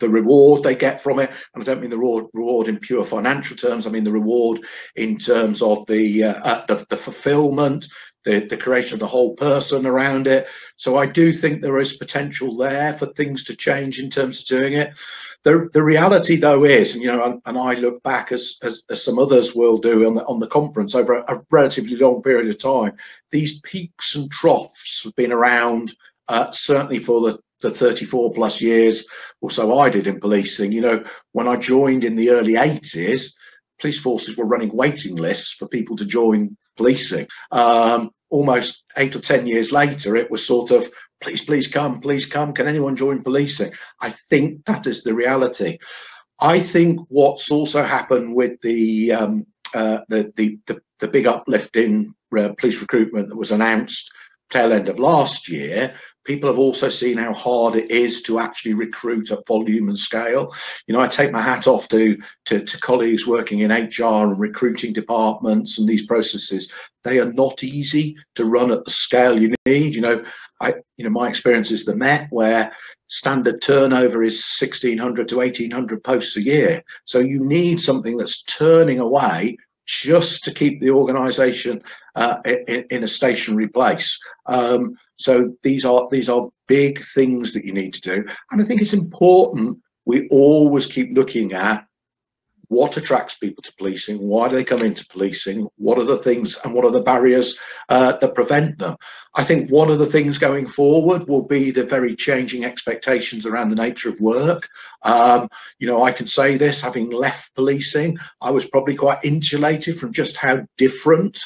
[SPEAKER 3] the reward they get from it. And I don't mean the reward, reward in pure financial terms. I mean the reward in terms of the uh, uh, the, the fulfillment, the, the creation of the whole person around it. So I do think there is potential there for things to change in terms of doing it. The, the reality though is, and you know, and, and I look back as, as, as some others will do on the on the conference over a, a, relatively long period of time, these peaks and troughs have been around uh, certainly for the the 34 plus years or so I did in policing. You know, when I joined in the early 80s, police forces were running waiting lists for people to join policing. Um, almost eight or 10 years later, it was sort of, please, please come, please come. Can anyone join policing? I think that is the reality. I think what's also happened with the um, uh, the, the, the, the, big uplift in uh, police recruitment that was announced tail end of last year, people have also seen how hard it is to actually recruit at volume and scale. You know, I take my hat off to, to, to colleagues working in HR and recruiting departments and these processes. They are not easy to run at the scale you need. You know, I you know my experience is the Met where standard turnover is 1600 to 1800 posts a year. So you need something that's turning away just to keep the organization uh, in, in, a stationary place. Um, so these are these are big things that you need to do. And I think it's important we always keep looking at what attracts people to policing, why do they come into policing, what are the things and what are the barriers uh, that prevent them. I think one of the things going forward will be the very changing expectations around the nature of work. Um, you know, I can say this, having left policing, I was probably quite insulated from just how different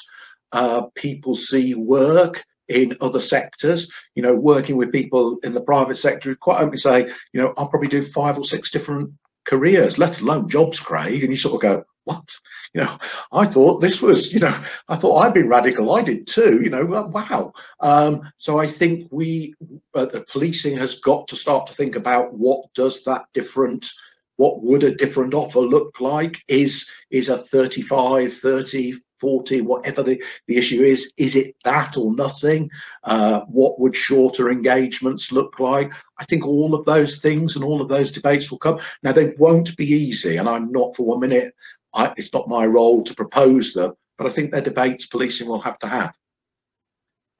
[SPEAKER 3] uh, people see work in other sectors. You know, working with people in the private sector, quite openly say, you know, I'll probably do five or six different careers, let alone jobs, Craig. And you sort of go, what? You know, I thought this was, you know, I thought I'd been radical. I did too, you know, wow. Um, so I think we, uh, the policing has got to start to think about what does that different, what would a different offer look like? Is, is a 35, 30, 40, whatever the, the issue is, is it that or nothing? Uh, what would shorter engagements look like? I think all of those things and all of those debates will come. Now, they won't be easy, and I'm not for one minute, I, it's not my role to propose them, but I think they're debates policing will have to have.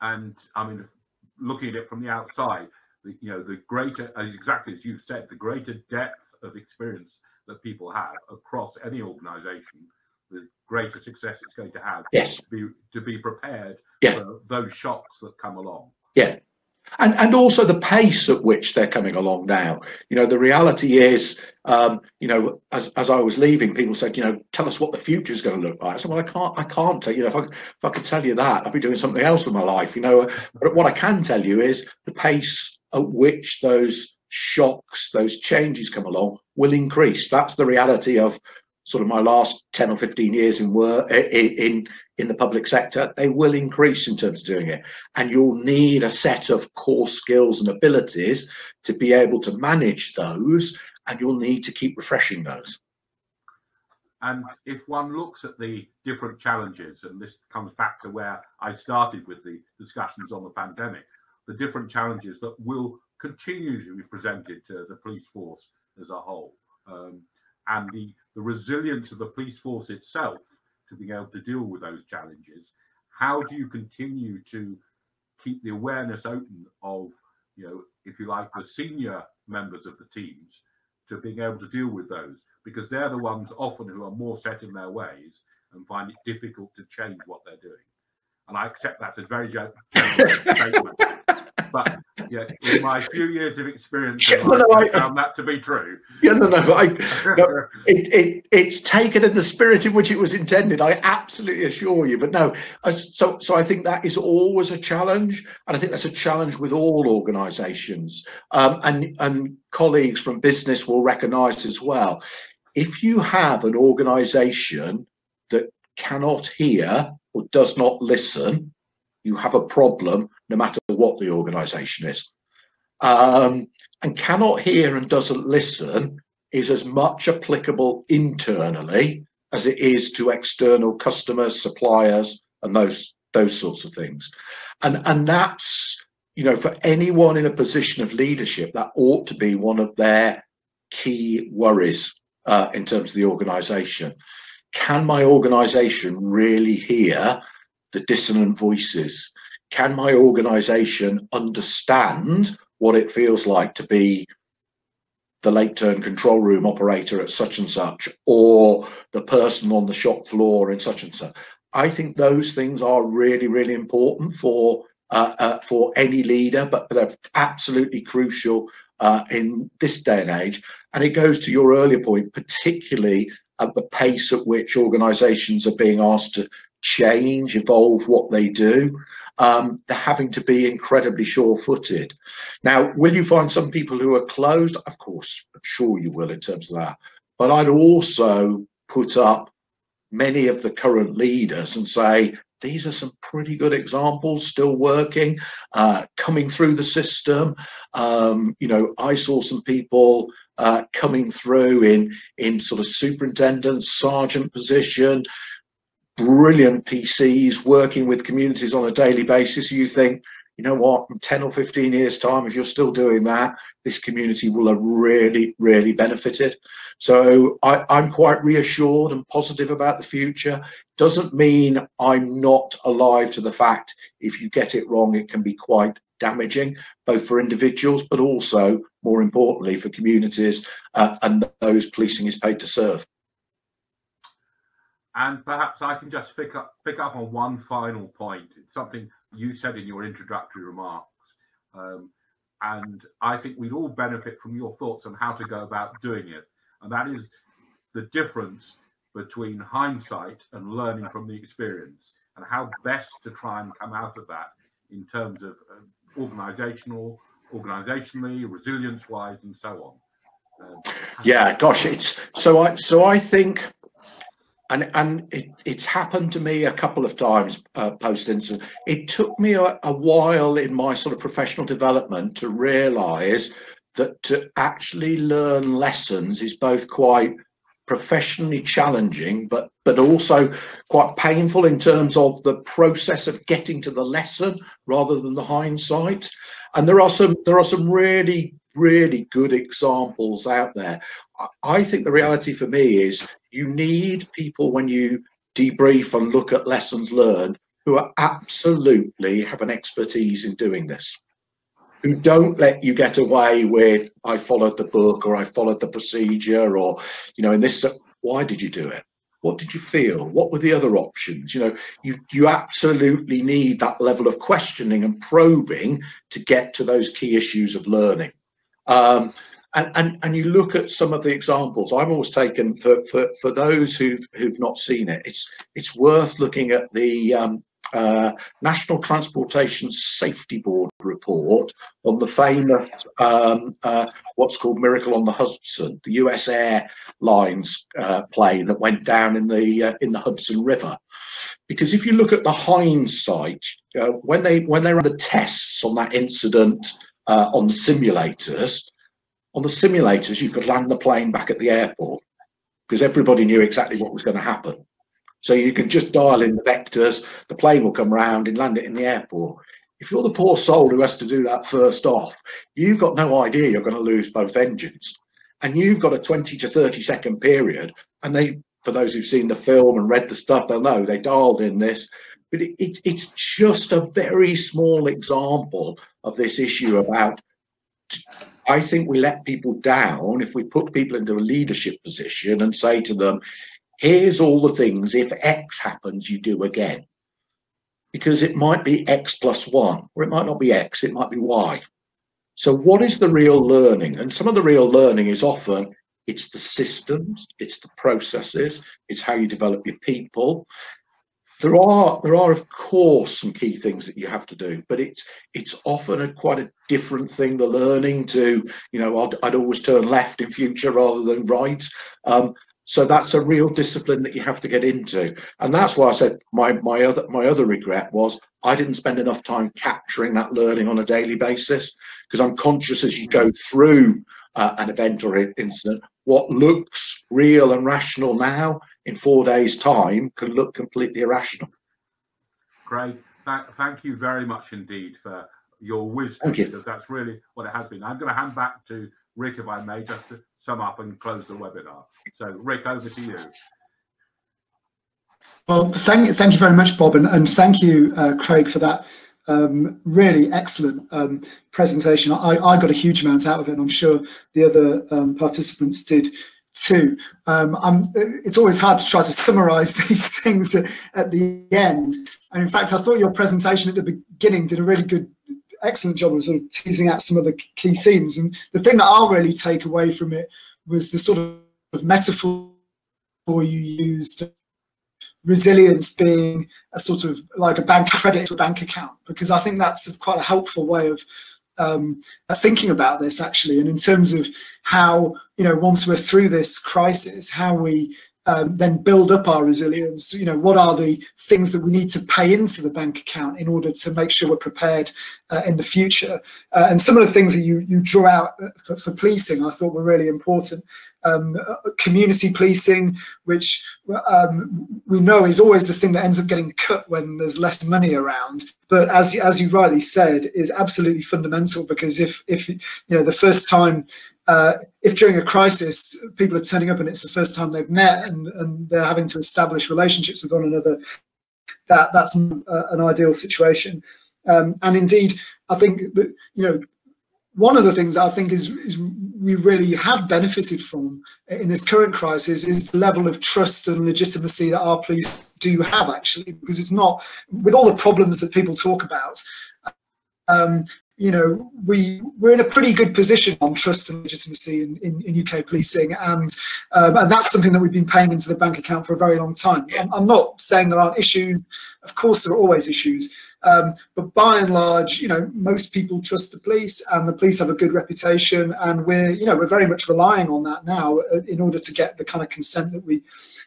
[SPEAKER 2] And I mean, looking at it from the outside, you know, the greater, exactly as you've said, the greater depth of experience that people have across any organization the greater success it's going to have
[SPEAKER 3] yes.
[SPEAKER 2] to be to be prepared
[SPEAKER 3] yeah.
[SPEAKER 2] for those shocks that come along.
[SPEAKER 3] Yeah. and and also the pace at which they're coming along now. You know, the reality is, um, you know, as as I was leaving, people said, you know, tell us what the future is going to look like. I said, well, I can't, I can't tell you. Know, if I if I could tell you that, I'd be doing something else with my life. You know, but what I can tell you is the pace at which those shocks, those changes come along will increase. That's the reality of sort of my last 10 or 15 years in work in in the public sector. They will increase in terms of doing it. And you'll need a set of core skills and abilities to be able to manage those and you'll need to keep refreshing those.
[SPEAKER 2] And if one looks at the different challenges and this comes back to where i started with the discussions on the pandemic the different challenges that will continue to be presented to the police force as a whole um, and the, the resilience of the police force itself to being able to deal with those challenges. How do you continue to keep the awareness open of, you know, if you like, the senior members of the teams to being able to deal with those? Because they're the ones often who are more set in their ways and find it difficult to change what they're doing. And I accept that's a very [coughs] general statement. But yeah, in my few years of experience, [laughs] yeah, no, I, found that to be true.
[SPEAKER 3] Yeah, no, no, I, no [laughs] it, it, it's taken in the spirit in which it was intended. I absolutely assure you. But no, so so I think that is always a challenge, and I think that's a challenge with all organisations, um, and and colleagues from business will recognise as well. If you have an organisation that cannot hear or does not listen, you have a problem no matter what the organization is. Um, and cannot hear and doesn't listen is as much applicable internally as it is to external customers, suppliers, and those those sorts of things. And and that's you know for anyone in a position of leadership that ought to be one of their key worries uh, in terms of the organization. Can my organization really hear the dissonant voices? Can my organization understand what it feels like to be the late turn control room operator at such and such, or the person on the shop floor in such and such? I think those things are really, really important for uh, uh, for any leader, but they're absolutely crucial uh, in this day and age. And it goes to your earlier point, particularly at the pace at which organisations are being asked to change, evolve what they do, um, they're having to be incredibly sure-footed. Now, will you find some people who are closed? Of course, I'm sure you will in terms of that. But I'd also put up many of the current leaders and say, these are some pretty good examples still working, uh, coming through the system. Um, you know, I saw some people uh, coming through in in sort of superintendent, sergeant position, brilliant PCs working with communities on a daily basis, you think, you know what, in 10 or 15 years' time, if you're still doing that, this community will have really, really benefited. So I, am quite reassured and positive about the future. Doesn't mean I'm not alive to the fact if you get it wrong, it can be quite damaging, both for individuals, but also, more importantly, for communities uh, and those policing is paid to serve.
[SPEAKER 2] And perhaps I can just pick up pick up on one final point. It's something you said in your introductory remarks, um, and I think we'd all benefit from your thoughts on how to go about doing it. And that is the difference between hindsight and learning from the experience, and how best to try and come out of that in terms of uh, organizational, organizationally, resilience-wise, and so on.
[SPEAKER 3] Um, yeah, gosh, it's so I so I think and and it, it's happened to me a couple of times uh, post incident. It took me a, a, while in my sort of professional development to realise that to actually learn lessons is both quite professionally challenging, but but also quite painful in terms of the process of getting to the lesson rather than the hindsight. And there are some there are some really really good examples out there. I think the reality for me is you need people when you debrief and look at lessons learned who are absolutely have an expertise in doing this who don't let you get away with i followed the book or i followed the procedure or you know in this why did you do it What did you feel? What were the other options? You know, you you absolutely need that level of questioning and probing to get to those key issues of learning. Um, and, and and you look at some of the examples. I'm always taken for for for those who've who've not seen it. It's it's worth looking at the um, uh, National Transportation Safety Board report on the famous um, uh, what's called Miracle on the Hudson, the U.S. Airlines uh, plane that went down in the uh, in the Hudson River. Because if you look at the hindsight, uh, when they when they ran the tests on that incident uh, on the simulators, on the simulators you could land the plane back at the airport because everybody knew exactly what was going to happen. So you can just dial in the vectors, the plane will come round and land it in the airport. If you're the poor soul who has to do that first off, you've got no idea you're going to lose both engines. And you've got a 20 to 30 second period. And they, for those who've seen the film and read the stuff, they'll know they dialed in this. But it, it, it's just a very small example of this issue about I think we let people down if we put people into a leadership position and say to them, here's all the things if X happens, you do again. Because it might be X plus one, or it might not be X, it might be Y. So, what is the real learning? And some of the real learning is often it's the systems, it's the processes, it's how you develop your people. There are, there are of course, some key things that you have to do, but it's it's often a quite a different thing. The learning to, you know, I'd, I'd always turn left in future rather than right. Um, so that's a real discipline that you have to get into, and that's why I said my my other my other regret was I didn't spend enough time capturing that learning on a daily basis because I'm conscious as you go through uh, an event or an incident, what looks real and rational now in four days' time can look completely irrational.
[SPEAKER 2] Great, thank you very much indeed for your wisdom you. because that's really what it has been. I'm going to hand back to Rick, if I may, just to sum up and close the webinar. So, Rick, over to you.
[SPEAKER 1] Well, thank, thank you very much, Bob, and, and thank you, uh, Craig, for that um, really excellent um, presentation. I, I, got a huge amount out of it, and I'm sure the other um, participants did too. Um, it's always hard to try to summarize [laughs] these things at, the end. And in fact, I thought your presentation at the beginning did a really good, excellent job of sort of teasing out some of the key themes. And the thing that I'll really take away from it was the sort of metaphor you used resilience being a sort of like a bank credit to a bank account because I think that's quite a helpful way of um, thinking about this actually. And in terms of how you know once we're through this crisis how we um, then build up our resilience you know what are the things that we need to pay into the bank account in order to make sure we're prepared uh, in the future uh, and some of the things that you you draw out uh, for, for policing i thought were really important um, community policing, which um, we know is always the thing that ends up getting cut when there's less money around. But as as you rightly said, is absolutely fundamental because if if you know the first time. Uh, if during a crisis people are turning up and it's the first time they've met and, and they're having to establish relationships with one another, that that's uh, an ideal situation. Um, and indeed, I think that you know one of the things I think is, is we really have benefited from in this current crisis is the level of trust and legitimacy that our police do have actually because it's not with all the problems that people talk about um, you know we we're in a pretty good position on trust and legitimacy in, in, in UK policing. And um, and that's something that we've been paying into the bank account for a very long time. I'm, I'm not saying there aren't issues. Of course there are always issues. Um, but by and large, you know, most people trust the police, and the police have a good reputation, and we're, you know, we're very much relying on that now uh, in order to get the kind of consent that we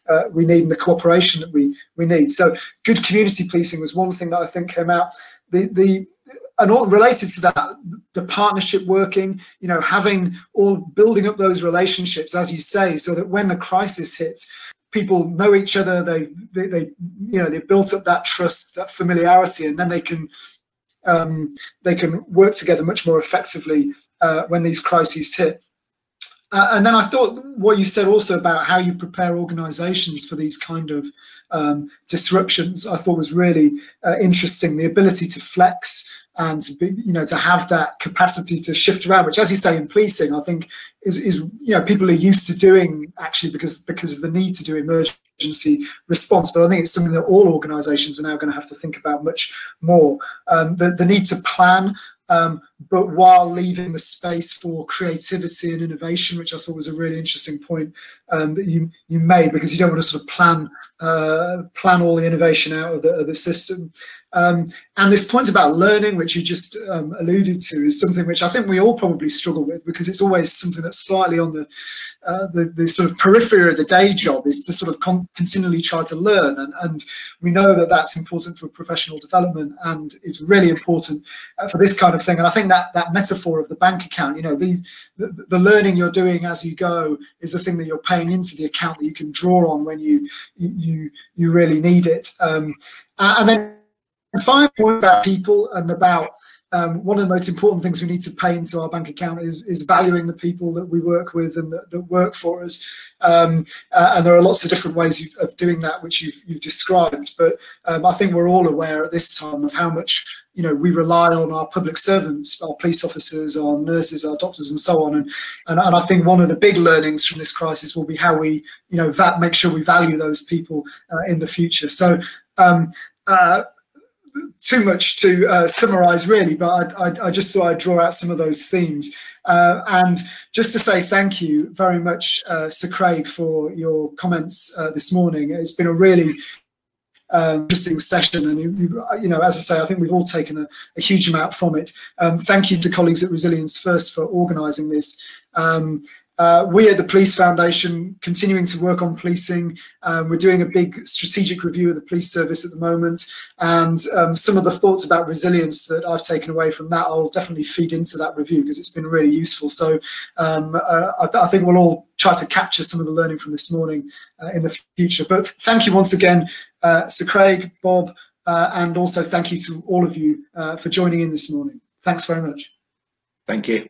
[SPEAKER 1] uh, we need and the cooperation that we we need. So, good community policing was one thing that I think came out. The the and all related to that, the partnership working, you know, having all building up those relationships, as you say, so that when a crisis hits, people know each other. They, they, they, you know, they've built up that trust, that familiarity, and then they can, um, they can work together much more effectively uh, when these crises hit. Uh, and then I thought what you said also about how you prepare organisations for these kind of um, disruptions, I thought was really uh, interesting. The ability to flex and be, you know to have that capacity to shift around which as you say in policing i think is is you know people are used to doing actually because because of the need to do emergency response but i think it's something that all organizations are now going to have to think about much more um, the, the need to plan um, but while leaving the space for creativity and innovation, which I thought was a really interesting point um, that you you made, because you don't want to sort of plan uh, plan all the innovation out of the, of the system. Um, and this point about learning, which you just um, alluded to, is something which I think we all probably struggle with because it's always something that's slightly on the uh, the, the, sort of periphery of the day job is to sort of con- continually try to learn. And, and we know that that's important for professional development and is really important uh, for this kind of thing. And I think that that metaphor of the bank account, you know, these the, the learning you're doing as you go is the thing that you're paying into the account that you can draw on when you you you really need it. Um, and then final point about people and about um, one of the most important things we need to pay into our bank account is, is valuing the people that we work with and that, that work for us. Um, uh, and there are lots of different ways of doing that, which you've, you've described. But um, I think we're all aware at this time of how much you know we rely on our public servants, our police officers, our nurses, our doctors, and so on. And and, and I think one of the big learnings from this crisis will be how we you know that make sure we value those people uh, in the future. So. Um, uh, too much to uh, summarize really, but I, I, I, just thought I'd draw out some of those themes. Uh, and just to say thank you very much, uh, Sir Craig, for your comments uh, this morning. It's been a really um, interesting session, and you, you, you, know, as I say, I think we've all taken a, a huge amount from it. Um, thank you to colleagues at Resilience First for organising this. Um, uh, we at the Police Foundation continuing to work on policing. Um, we're doing a big strategic review of the police service at the moment, and um, some of the thoughts about resilience that I've taken away from that, I'll definitely feed into that review because it's been really useful. So um, uh, I, I, think we'll all try to capture some of the learning from this morning uh, in the future. But thank you once again, uh, Sir Craig, Bob, uh, and also thank you to all of you uh, for joining in this morning. Thanks very much.
[SPEAKER 3] Thank you.